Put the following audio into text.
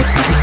you